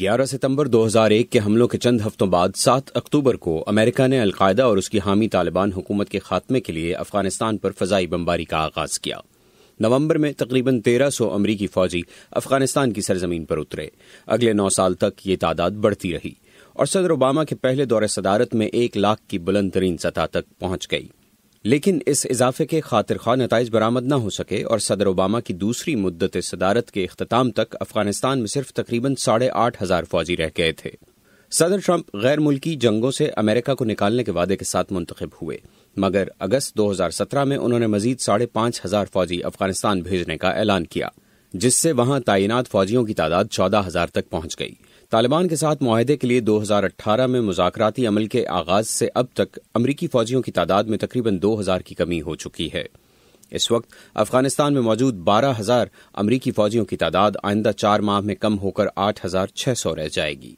گیارہ ستمبر دو ہزار ایک کے حملوں کے چند ہفتوں بعد سات اکتوبر کو امریکہ نے القاعدہ اور اس کی حامی طالبان حکومت کے خاتمے کے لیے افغانستان پر فضائی بمباری کا آغاز کیا۔ نومبر میں تقریباً تیرہ سو امریکی فوجی افغانستان کی سرزمین پر اترے۔ اگلے نو سال تک یہ تعداد بڑھتی رہی اور صدر اوباما کے پہلے دور صدارت میں ایک لاکھ کی بلند ترین سطح تک پہنچ گئی۔ لیکن اس اضافے کے خاطر خواہ نتائج برآمد نہ ہو سکے اور صدر اوباما کی دوسری مدت صدارت کے اختتام تک افغانستان میں صرف تقریباً ساڑھے آٹھ ہزار فوجی رہ گئے تھے۔ صدر ٹرمپ غیر ملکی جنگوں سے امریکہ کو نکالنے کے وعدے کے ساتھ منتخب ہوئے، مگر اگست دو ہزار سترہ میں انہوں نے مزید ساڑھے پانچ ہزار فوجی افغانستان بھیجنے کا اعلان کیا۔ جس سے وہاں تعینات فوجیوں کی تعداد چودہ ہزار تک پہنچ گئی۔ طالبان کے ساتھ معاہدے کے لیے دو ہزار اٹھارہ میں مذاکراتی عمل کے آغاز سے اب تک امریکی فوجیوں کی تعداد میں تقریباً دو ہزار کی کمی ہو چکی ہے۔ اس وقت افغانستان میں موجود بارہ ہزار امریکی فوجیوں کی تعداد آئندہ چار ماہ میں کم ہو کر آٹھ ہزار چھ سو رہ جائے گی۔